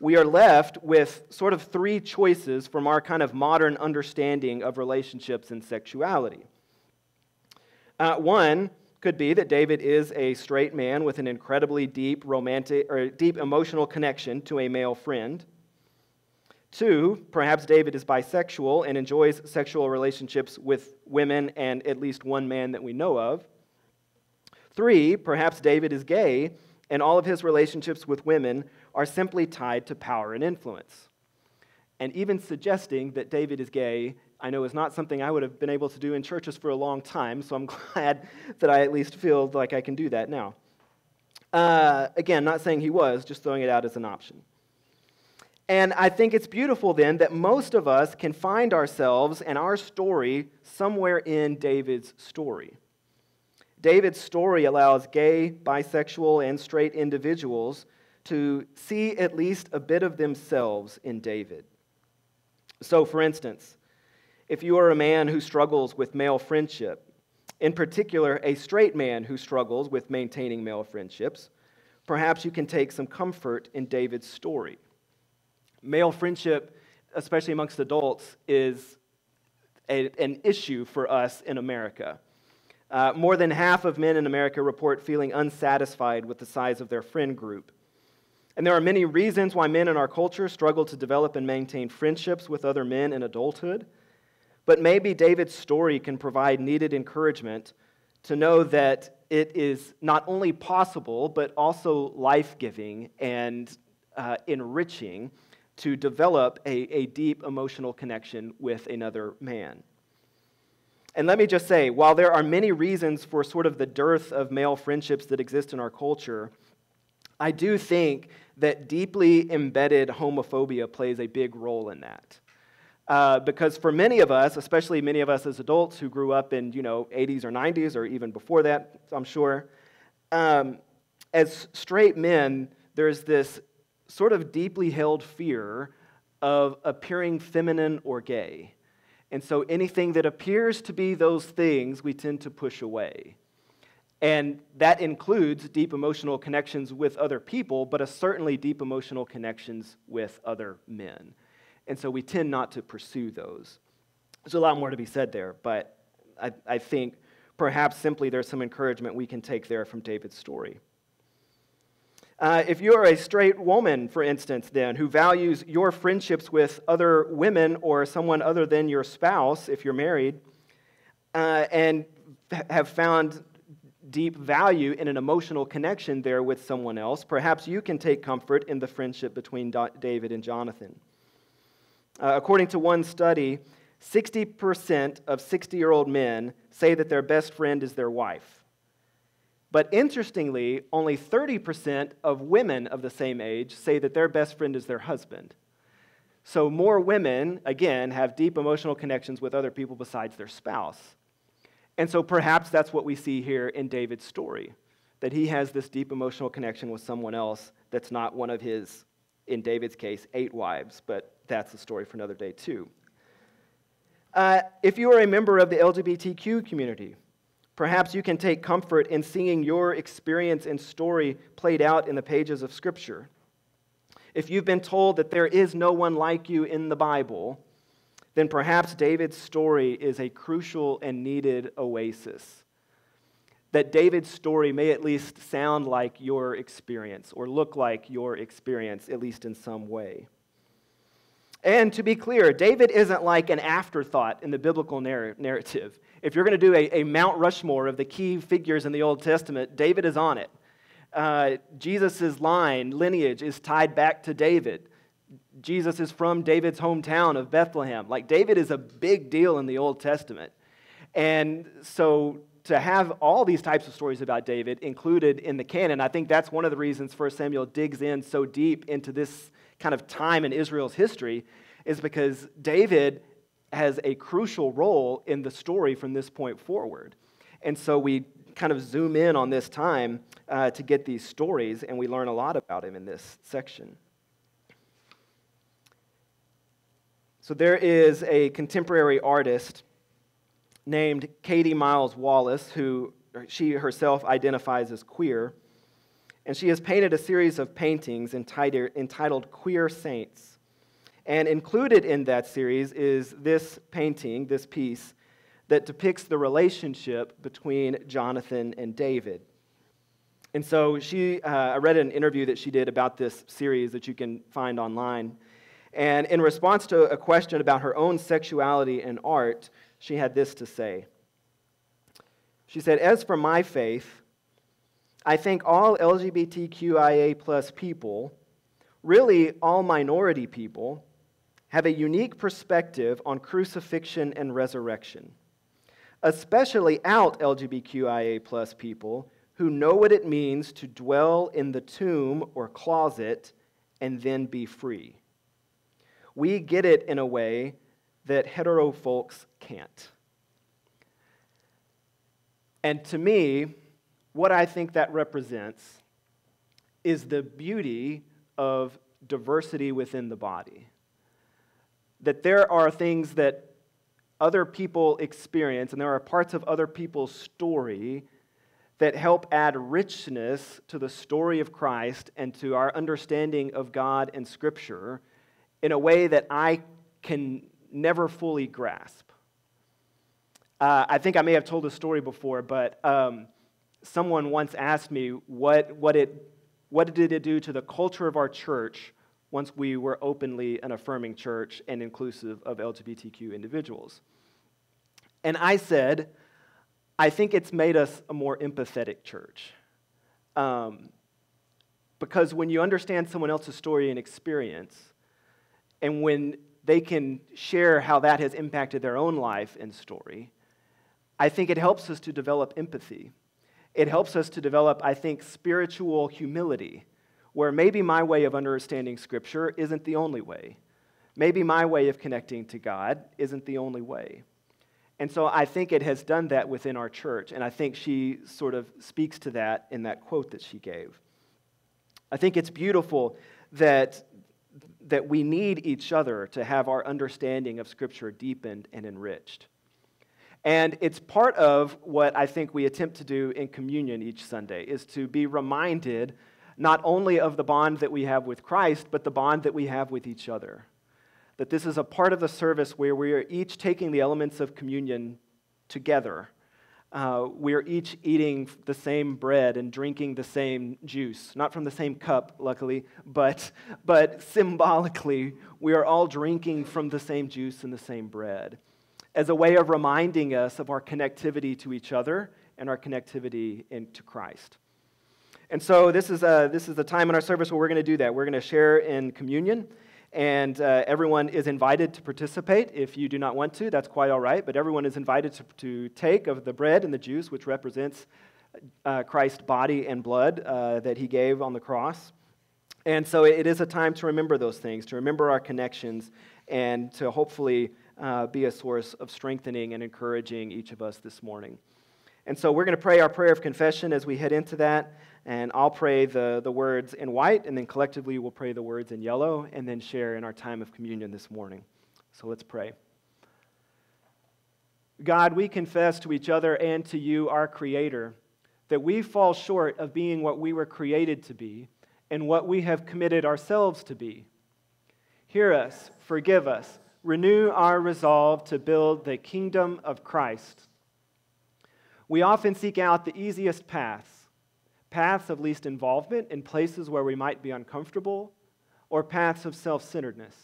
we are left with sort of three choices from our kind of modern understanding of relationships and sexuality. Uh, one could be that David is a straight man with an incredibly deep romantic or deep emotional connection to a male friend. Two, perhaps David is bisexual and enjoys sexual relationships with women and at least one man that we know of. Three, perhaps David is gay and all of his relationships with women are simply tied to power and influence. And even suggesting that David is gay I know is not something I would have been able to do in churches for a long time, so I'm glad that I at least feel like I can do that now. Uh, again, not saying he was, just throwing it out as an option. And I think it's beautiful then that most of us can find ourselves and our story somewhere in David's story. David's story allows gay, bisexual, and straight individuals to see at least a bit of themselves in David. So, for instance, if you are a man who struggles with male friendship, in particular, a straight man who struggles with maintaining male friendships, perhaps you can take some comfort in David's story. Male friendship, especially amongst adults, is a, an issue for us in America. Uh, more than half of men in America report feeling unsatisfied with the size of their friend group. And there are many reasons why men in our culture struggle to develop and maintain friendships with other men in adulthood. But maybe David's story can provide needed encouragement to know that it is not only possible, but also life giving and uh, enriching to develop a, a deep emotional connection with another man. And let me just say, while there are many reasons for sort of the dearth of male friendships that exist in our culture, I do think that deeply embedded homophobia plays a big role in that. Uh, because for many of us, especially many of us as adults who grew up in you know 80s or 90s or even before that, I'm sure, um, as straight men, there's this sort of deeply held fear of appearing feminine or gay. And so anything that appears to be those things, we tend to push away. And that includes deep emotional connections with other people, but certainly deep emotional connections with other men. And so we tend not to pursue those. There's a lot more to be said there, but I, I think perhaps simply there's some encouragement we can take there from David's story. Uh, if you're a straight woman, for instance, then, who values your friendships with other women or someone other than your spouse, if you're married, uh, and have found deep value in an emotional connection there with someone else, perhaps you can take comfort in the friendship between David and Jonathan. Uh, according to one study, 60% of 60 year old men say that their best friend is their wife. But interestingly, only 30% of women of the same age say that their best friend is their husband. So, more women, again, have deep emotional connections with other people besides their spouse. And so, perhaps that's what we see here in David's story that he has this deep emotional connection with someone else that's not one of his, in David's case, eight wives, but that's a story for another day, too. Uh, if you are a member of the LGBTQ community, Perhaps you can take comfort in seeing your experience and story played out in the pages of Scripture. If you've been told that there is no one like you in the Bible, then perhaps David's story is a crucial and needed oasis. That David's story may at least sound like your experience or look like your experience, at least in some way. And to be clear, David isn't like an afterthought in the biblical narrative. If you're going to do a, a, Mount Rushmore of the key figures in the Old Testament, David is on it. Uh, Jesus' line, lineage, is tied back to David. Jesus is from David's hometown of Bethlehem. Like, David is a big deal in the Old Testament. And so to have all these types of stories about David included in the canon, I think that's one of the reasons 1 Samuel digs in so deep into this kind of time in Israel's history is because David has a crucial role in the story from this point forward. And so we kind of zoom in on this time uh, to get these stories, and we learn a lot about him in this section. So there is a contemporary artist named Katie Miles Wallace, who she herself identifies as queer and she has painted a series of paintings entitled Queer Saints. And included in that series is this painting, this piece, that depicts the relationship between Jonathan and David. And so she, uh, I read an interview that she did about this series that you can find online. And in response to a question about her own sexuality and art, she had this to say. She said, As for my faith, I think all LGBTQIA plus people, really all minority people, have a unique perspective on crucifixion and resurrection, especially out LGBTQIA plus people who know what it means to dwell in the tomb or closet and then be free. We get it in a way that hetero folks can't. And to me, what I think that represents is the beauty of diversity within the body. That there are things that other people experience, and there are parts of other people's story that help add richness to the story of Christ and to our understanding of God and Scripture in a way that I can never fully grasp. Uh, I think I may have told this story before, but um, someone once asked me what, what, it, what did it do to the culture of our church once we were openly an affirming church and inclusive of LGBTQ individuals. And I said, I think it's made us a more empathetic church. Um, because when you understand someone else's story and experience, and when they can share how that has impacted their own life and story, I think it helps us to develop empathy it helps us to develop, I think, spiritual humility, where maybe my way of understanding Scripture isn't the only way. Maybe my way of connecting to God isn't the only way. And so I think it has done that within our church, and I think she sort of speaks to that in that quote that she gave. I think it's beautiful that, that we need each other to have our understanding of Scripture deepened and enriched. And it's part of what I think we attempt to do in communion each Sunday is to be reminded not only of the bond that we have with Christ, but the bond that we have with each other. That this is a part of the service where we are each taking the elements of communion together. Uh, we are each eating the same bread and drinking the same juice, not from the same cup, luckily, but, but symbolically, we are all drinking from the same juice and the same bread as a way of reminding us of our connectivity to each other and our connectivity into Christ. And so this is a, this is a time in our service where we're going to do that. We're going to share in communion, and uh, everyone is invited to participate. If you do not want to, that's quite all right, but everyone is invited to, to take of the bread and the juice, which represents uh, Christ's body and blood uh, that he gave on the cross. And so it is a time to remember those things, to remember our connections, and to hopefully uh, be a source of strengthening and encouraging each of us this morning. And so we're going to pray our prayer of confession as we head into that. And I'll pray the, the words in white, and then collectively we'll pray the words in yellow, and then share in our time of communion this morning. So let's pray. God, we confess to each other and to you, our Creator, that we fall short of being what we were created to be and what we have committed ourselves to be. Hear us, forgive us, renew our resolve to build the kingdom of Christ. We often seek out the easiest paths, paths of least involvement in places where we might be uncomfortable, or paths of self centeredness.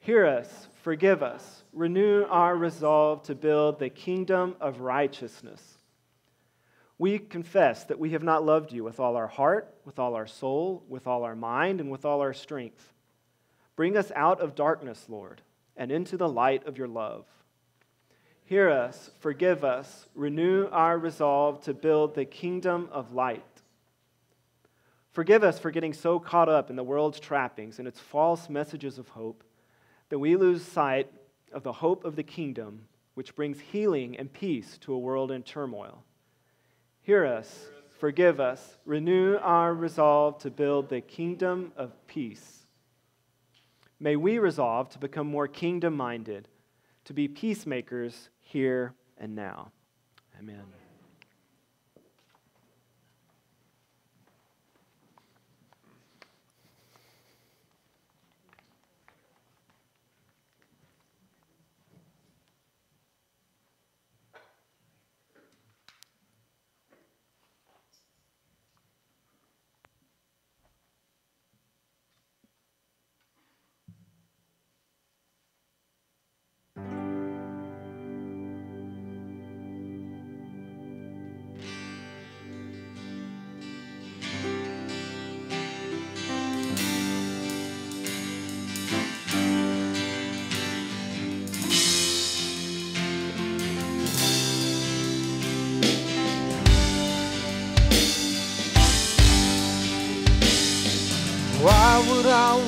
Hear us, forgive us, renew our resolve to build the kingdom of righteousness. We confess that we have not loved you with all our heart, with all our soul, with all our mind, and with all our strength. Bring us out of darkness, Lord, and into the light of your love. Hear us, forgive us, renew our resolve to build the kingdom of light. Forgive us for getting so caught up in the world's trappings and its false messages of hope that we lose sight of the hope of the kingdom, which brings healing and peace to a world in turmoil. Hear us, forgive us, renew our resolve to build the kingdom of peace. May we resolve to become more kingdom minded, to be peacemakers here and now. Amen.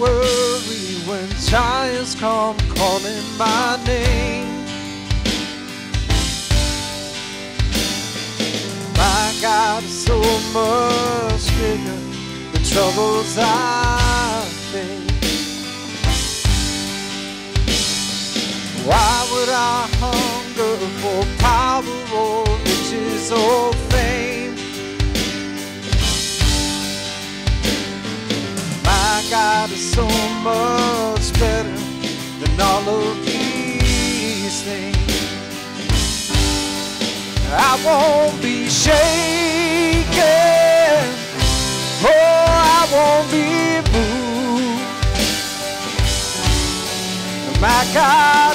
Worry when giants come calling my name? My God is so much bigger than troubles I face. Why would I hunger for power or riches or God is so much better than all of these things. I won't be shaken. Oh, I won't be moved. My God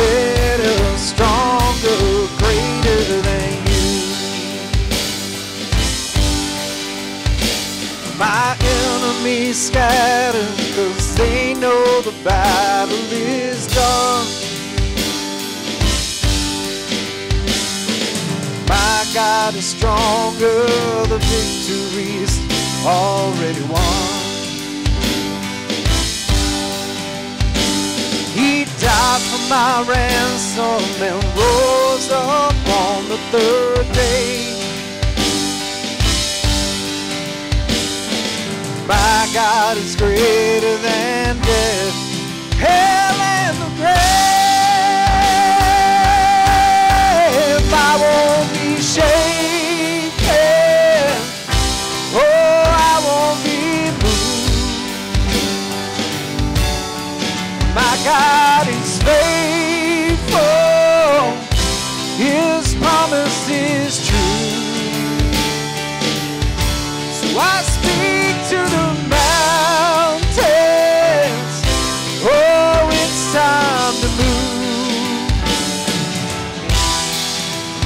better, stronger, greater than you. My enemies scatter, cause they know the battle is done. My God is stronger, the victory's already won. For my ransom and rose up on the third day. My God is greater than death, hell, and the grave. I won't be shaken. Oh, I won't be moved. My God time to move.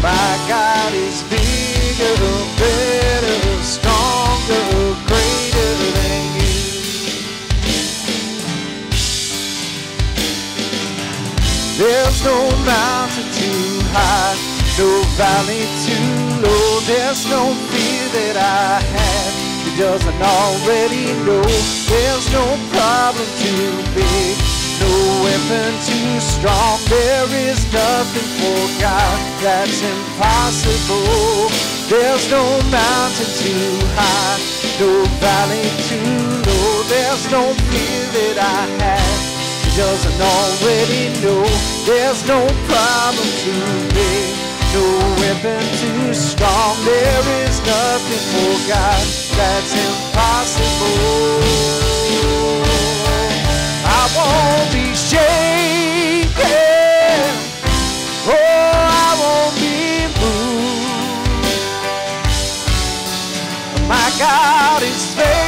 My God is bigger, better, stronger, greater than you. There's no mountain too high, no valley too low. There's no fear that I have. He doesn't already know. There's no problem too big, no weapon too strong. There is nothing for God that's impossible. There's no mountain too high, no valley too low. There's no fear that I have doesn't already know there's no problem too big, no weapon too strong. There is nothing for God that's impossible. I won't be shaken. Oh, I won't be moved. My God is faithful.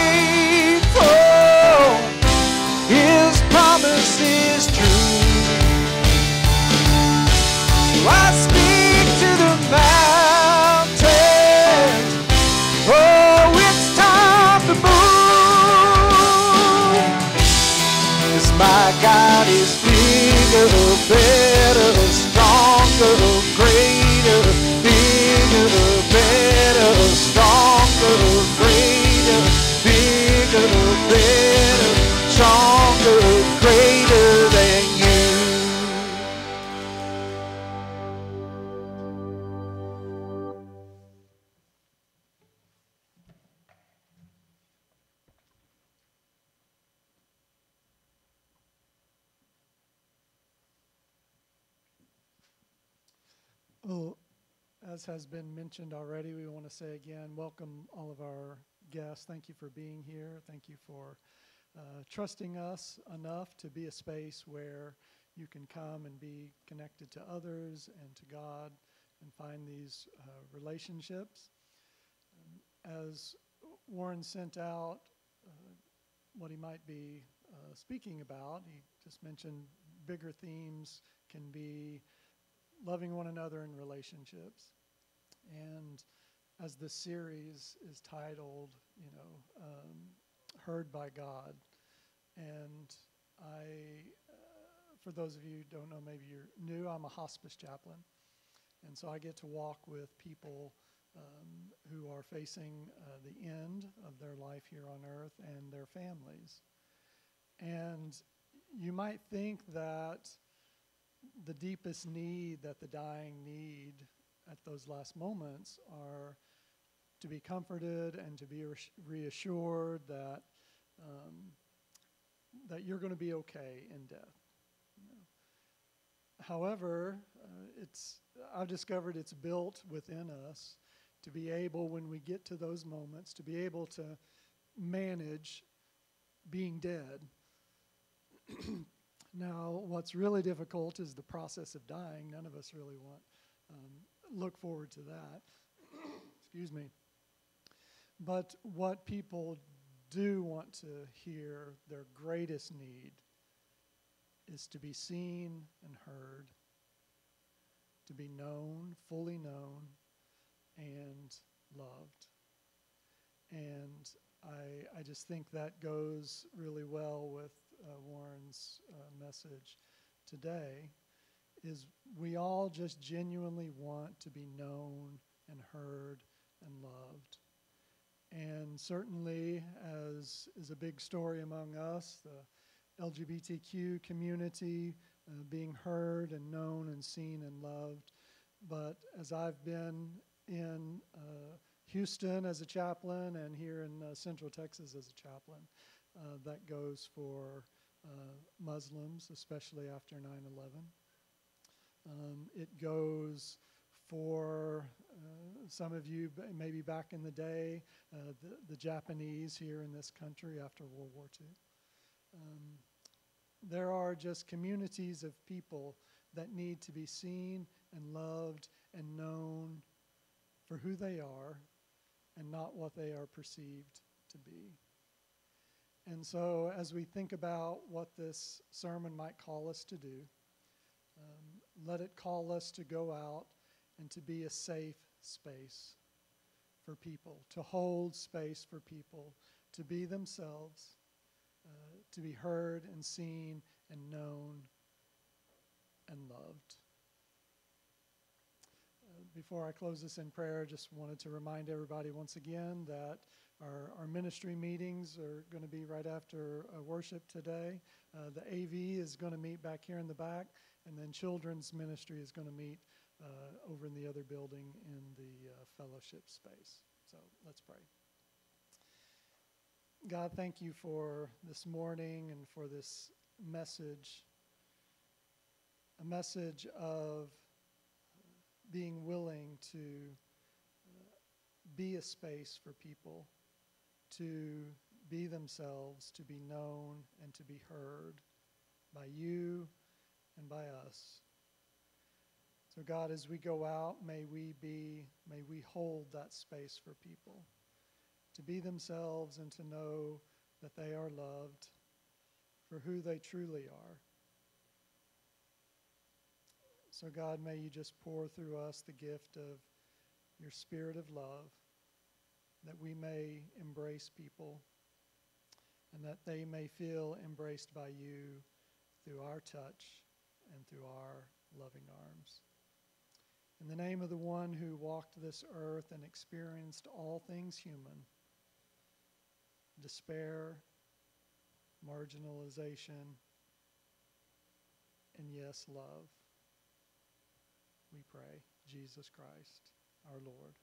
Has been mentioned already, we want to say again, welcome all of our guests. Thank you for being here. Thank you for uh, trusting us enough to be a space where you can come and be connected to others and to God and find these uh, relationships. As Warren sent out uh, what he might be uh, speaking about, he just mentioned bigger themes can be loving one another in relationships. And as the series is titled, you know, um, Heard by God, and I, uh, for those of you who don't know, maybe you're new, I'm a hospice chaplain. And so I get to walk with people um, who are facing uh, the end of their life here on earth and their families. And you might think that the deepest need that the dying need at those last moments are to be comforted and to be reassured that um, that you're going to be okay in death. you know. However, uh, it's I've discovered it's built within us to be able, when we get to those moments, to be able to manage being dead. Now, what's really difficult is the process of dying. None of us really want um, look forward to that. Excuse me. But what people do want to hear, their greatest need, is to be seen and heard, to be known, fully known, and loved. And I, I just think that goes really well with uh, Warren's uh, message today. Is we all just genuinely want to be known and heard and loved. And certainly, as is a big story among us, the LGBTQ community, uh, being heard and known and seen and loved. But as I've been in uh, Houston as a chaplain and here in uh, Central Texas as a chaplain, uh, that goes for uh, Muslims, especially after 9 11. Um, it goes for uh, some of you, maybe back in the day, uh, the, the Japanese here in this country after World War II. Um, there are just communities of people that need to be seen and loved and known for who they are and not what they are perceived to be. And so, as we think about what this sermon might call us to do, let it call us to go out and to be a safe space for people, to hold space for people, to be themselves, uh, to be heard and seen and known and loved. Uh, Before I close this in prayer, I just wanted to remind everybody once again that our, our ministry meetings are going to be right after uh, worship today. Uh, the AV is going to meet back here in the back, and then children's ministry is going to meet uh, over in the other building in the uh, fellowship space. So let's pray. God, thank you for this morning and for this message. A message of being willing to uh, be a space for people, to be themselves, to be known, and to be heard by you and by us. So, God, as we go out, may we be, may we hold that space for people to be themselves and to know that they are loved for who they truly are. So, God, may you just pour through us the gift of your spirit of love, that we may embrace people and that they may feel embraced by you through our touch and through our loving arms. In the name of the one who walked this earth and experienced all things human, despair, marginalization, and yes, love. We pray, Jesus Christ, our Lord.